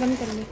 बंद कर ली।